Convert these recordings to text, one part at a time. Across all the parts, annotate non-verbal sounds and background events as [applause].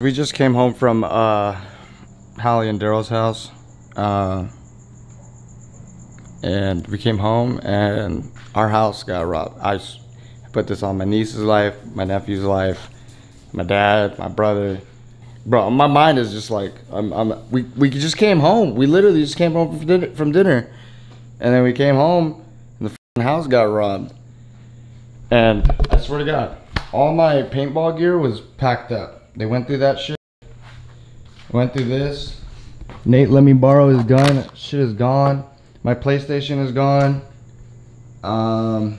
We just came home from uh, Hallie and Daryl's house. Uh, and we came home and our house got robbed. I put this on my niece's life, my nephew's life, my dad, my brother. Bro, my mind is just like I'm. I'm we we just came home. We literally just came home from dinner, from dinner, and then we came home and the house got robbed. And I swear to God, all my paintball gear was packed up. They went through that shit. Went through this. Nate let me borrow his gun. Shit is gone. My PlayStation is gone. Um,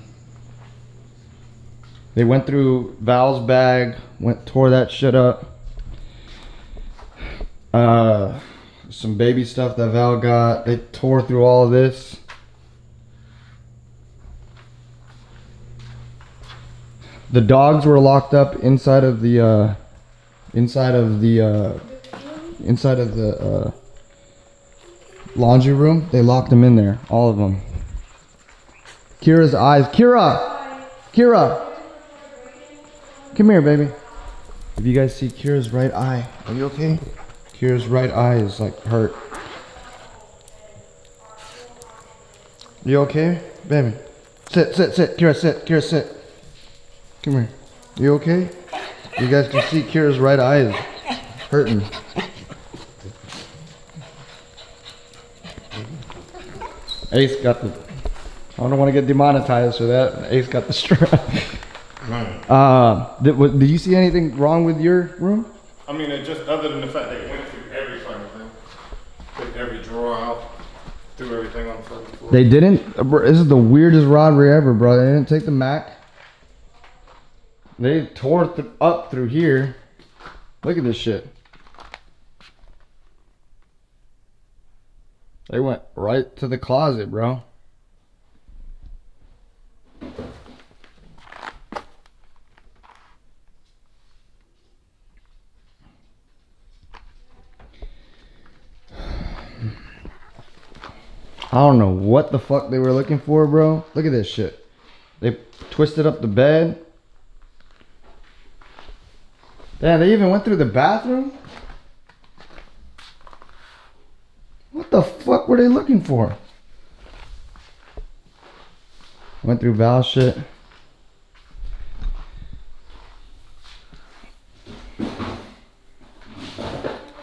they went through Val's bag, went tore that shit up. Uh, some baby stuff that Val got. They tore through all of this. The dogs were locked up inside of the uh, inside of the uh, inside of the uh, laundry room. They locked them in there, all of them. Kira's eyes. Kira, Kira, come here, baby. If you guys see Kira's right eye, are you okay? Kira's right eye is like hurt. You okay, baby? Sit, sit, sit. Kira, sit. Kira, sit. Come here. You okay? You guys can see Kira's right eye is hurting. Ace got the. I don't want to get demonetized for that. Ace got the strap. [laughs] uh, did, wa- did you see anything wrong with your room? I mean, it just other than the fact they went through every fucking thing, took every drawer out, threw everything on the floor. They didn't. This is the weirdest robbery ever, bro. They didn't take the Mac. They tore th- up through here. Look at this shit. They went right to the closet, bro. [sighs] I don't know what the fuck they were looking for, bro. Look at this shit. They twisted up the bed. Damn, they even went through the bathroom? What the fuck were they looking for? Went through Val shit.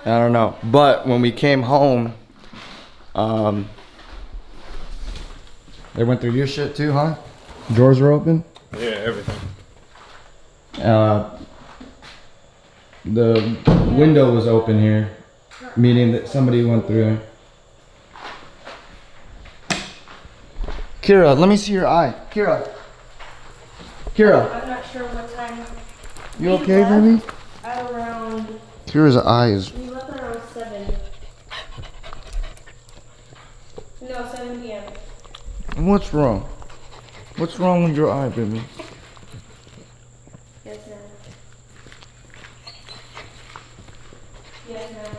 I don't know. But when we came home, um, they went through your shit too, huh? Drawers were open. Yeah, everything. Uh, the window was open here, meaning that somebody went through. Kira, let me see your eye. Kira. Kira, I'm not sure what time. you okay, baby? At around, Kira's eye is. we left around 7. No, 7 p.m. What's wrong? What's wrong with your eye, baby? Yes, ma'am. Yes, ma'am.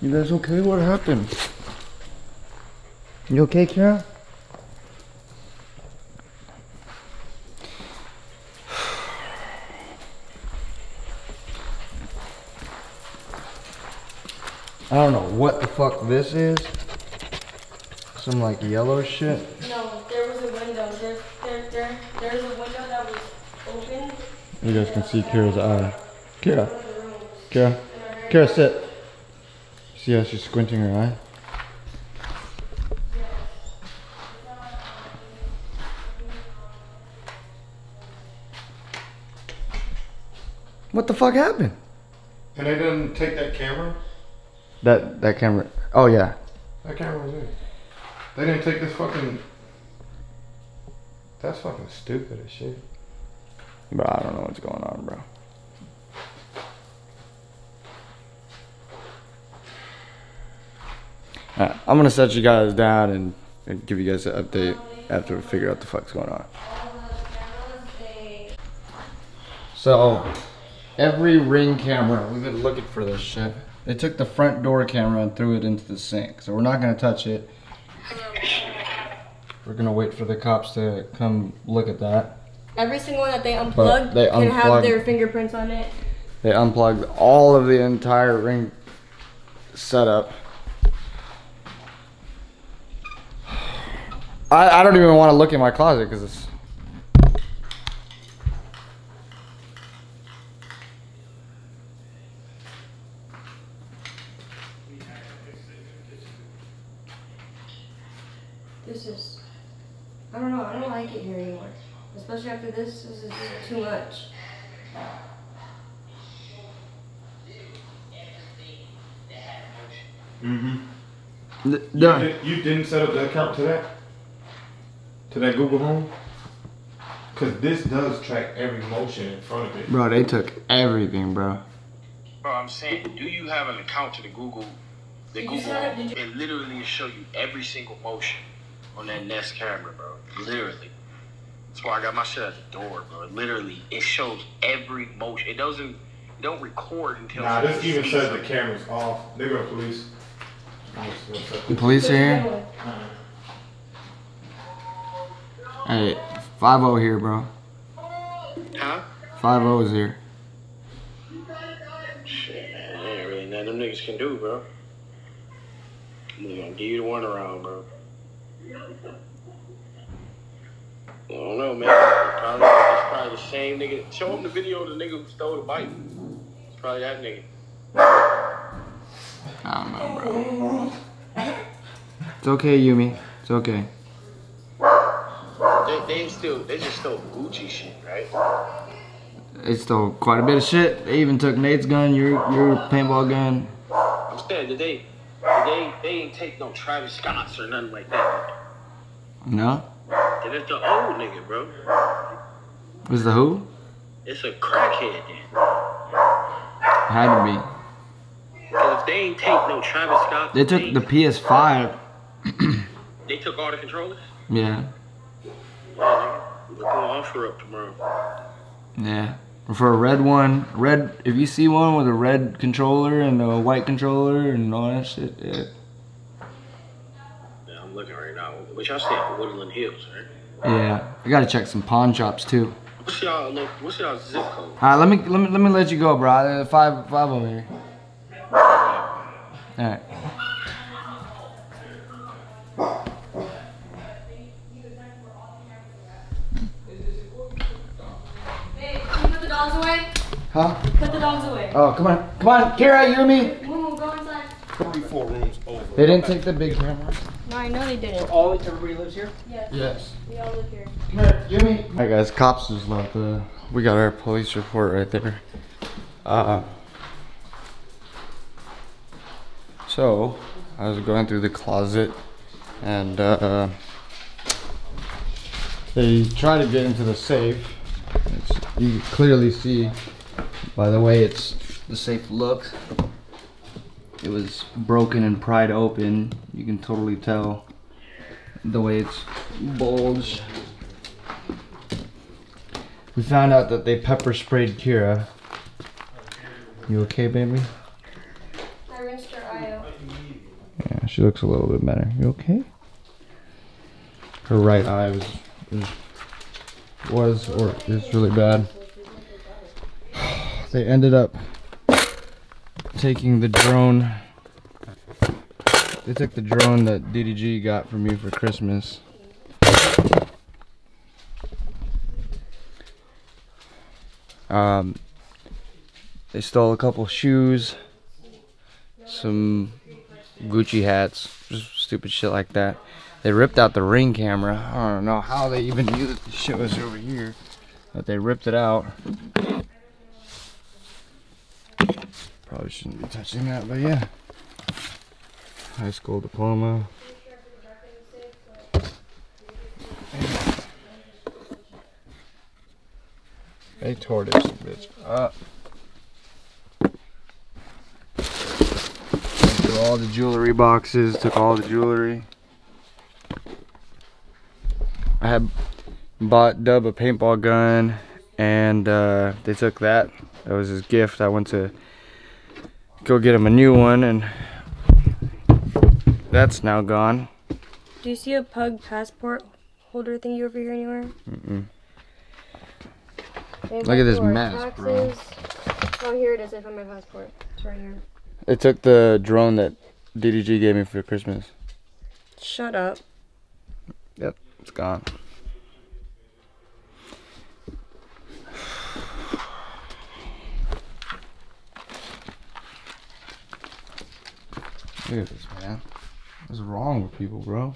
You guys okay? What happened? You okay, Kira? [sighs] I don't know what the fuck this is. Some like yellow shit. No, there was a window. There, there, there, there's a window that was open. You guys can see Kira's eye. Kira, One of the. Kira, Kira, sit. See how she's squinting her eye? What the fuck happened? And they didn't take that camera. That that camera. Oh yeah. That camera was it. They didn't take this fucking. That's fucking stupid as shit. Bro, I don't know what's going on, bro. Alright, I'm gonna set you guys down and, and give you guys an update after we figure out the fuck's going on. All the cameras, they. So, every ring camera, we've been looking for this shit. They took the front door camera and threw it into the sink, so we're not gonna touch it. We're gonna wait for the cops to come look at that. Every single one that they unplugged they can have their fingerprints on it. They unplugged all of the entire ring setup. I, I don't even want to look in my closet because it's. This is, I don't know, I don't like it here anymore. Especially after this, this is too much. Mm-hmm. The, You, did, you didn't set up the account to that? To that Google Home? Cause this does track every motion in front of it. bro, they took everything, bro. Bro, I'm saying, do you have an account to the Google? The Did Google, set up- you- it literally show you every single motion on that Nest camera, bro. Literally. That's why I got my shit at the door, bro. Literally, it shows every motion. It doesn't, it don't record until. Nah, this even see says the camera's off. They go police. Gonna set The police are here. Hey, 5 here, bro. Huh? 5 is here. Shit, man, there ain't really nothing them niggas can do, bro. I'm gonna give you the one around, bro. I don't know, man. It's probably, it's probably the same nigga. Show him the video of the nigga who stole the bike. It's probably that nigga. I don't know, bro. It's okay, Yumi. It's okay. They, they still, they just stole Gucci shit, right? They stole quite a bit of shit. They even took Nate's gun, your your paintball gun. I'm saying, did they, did they, they ain't take no Travis Scott's or nothing like that. No? Then it's the old nigga, bro. Was the who? It's a crackhead then. Had to be. Cause if they ain't take no Travis Scott, They took the PS5. they took all the controllers. Yeah. Yeah, nigga. Look on OfferUp tomorrow. Yeah. For a red one, red. If you see one with a red controller and a white controller and all that shit, yeah. Yeah, I'm looking right now. Which y'all saying? Woodland Hills, right? Yeah. I gotta check some pawn shops too. What's y'all look? What's y'all zip code? All right, let me let me let me let you go, bro. Five five over here. All right. Huh? Put the dogs away. Oh, come on, come on, Kira, you and me. Move, move, go inside. Four rooms over. They didn't take the big camera. No, I know they didn't. All everybody lives here. Yes. Yes. We all live here. Come here, you and me. All right, guys, cops is not Uh, we got our police report right there. Uh. So, I was going through the closet, and uh, they tried to get into the safe. It's, you can clearly see by the way it's the safe looks. It was broken and pried open. You can totally tell the way it's bulged. We found out that they pepper sprayed Kira. You okay, baby? I rinsed her eye out. Yeah, she looks a little bit better. You okay? Her right eye was was, was or is really bad. They ended up taking the drone. They took the drone that DDG got from you for Christmas. Um, they stole a couple shoes, some Gucci hats, just stupid shit like that. They ripped out the ring camera. I don't know how they even [laughs] knew that the shit was over here, but they ripped it out. Probably shouldn't be touching that, but yeah. High school diploma. They tore this bitch up. Through all the jewelry boxes, took all the jewelry. I had bought Dub a paintball gun, and uh, they took that. That was his gift. I went to go get him a new one, and that's now gone. Do you see a pug passport holder thingy over here anywhere? Mm-mm. Look at this do our mess, bro. Oh, here it is. I found my passport. It's right here. It took the drone that DDG gave me for Christmas. Shut up. Yep, it's gone. Look at this, man. What's wrong with people, bro?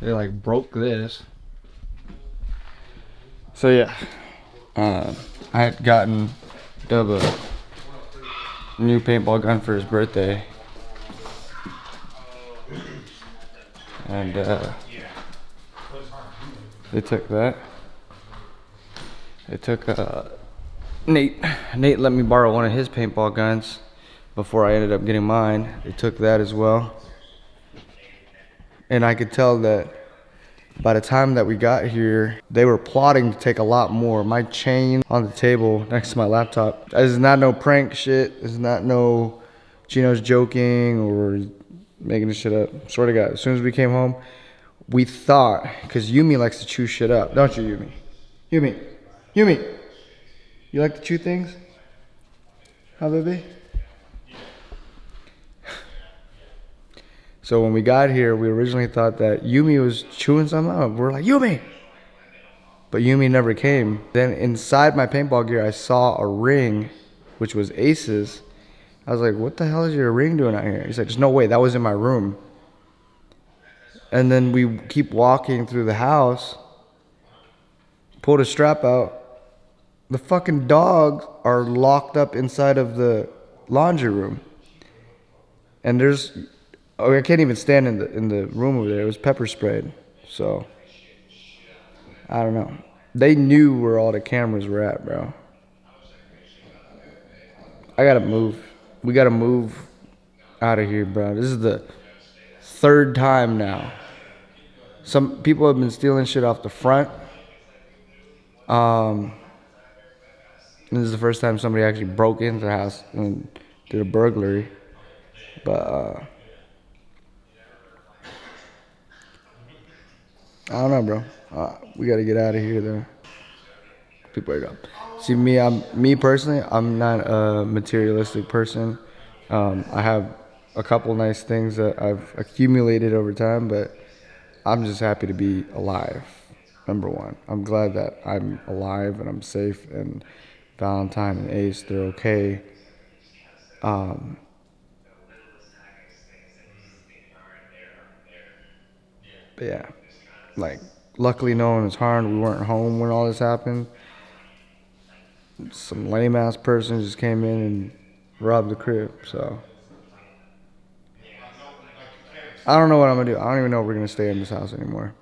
They like broke this. So yeah, uh, I had gotten Dub a new paintball gun for his birthday, and uh, they took that. They took uh, Nate. Nate let me borrow one of his paintball guns before I ended up getting mine. They took that as well. And I could tell that by the time that we got here, they were plotting to take a lot more. My chain on the table next to my laptop. This is not no prank shit. This is not no Chino's joking or making this shit up. Swear to God, as soon as we came home, we thought, because Yumi likes to chew shit up, don't you, Yumi? Yumi, Yumi, you like to chew things? Huh, baby? So when we got here, we originally thought that Yumi was chewing something up. We're like, Yumi! But Yumi never came. Then inside my paintball gear, I saw a ring, which was Ace's. I was like, what the hell is your ring doing out here? He's like, there's no way, that was in my room. And then we keep walking through the house, pulled a strap out. The fucking dogs are locked up inside of the laundry room. And there's Oh, I can't even stand in the in the room over there. It was pepper sprayed. So I don't know. They knew where all the cameras were at, bro. I gotta move. We gotta move out of here, bro. This is the third time now. Some people have been stealing shit off the front. Um, this is the first time somebody actually broke into the house and did a burglary. But uh, I don't know, bro. Uh, we gotta get out of here, though. People are up. See me, I'm me personally. I'm not a materialistic person. Um, I have a couple nice things that I've accumulated over time, but I'm just happy to be alive. Number one, I'm glad that I'm alive and I'm safe, and Valentine and Ace, they're okay. Um, but yeah like luckily no one was harmed. We weren't home when all this happened. Some lame ass person just came in and robbed the crib. So I don't know what I'm gonna do. I don't even know if we're gonna stay in this house anymore.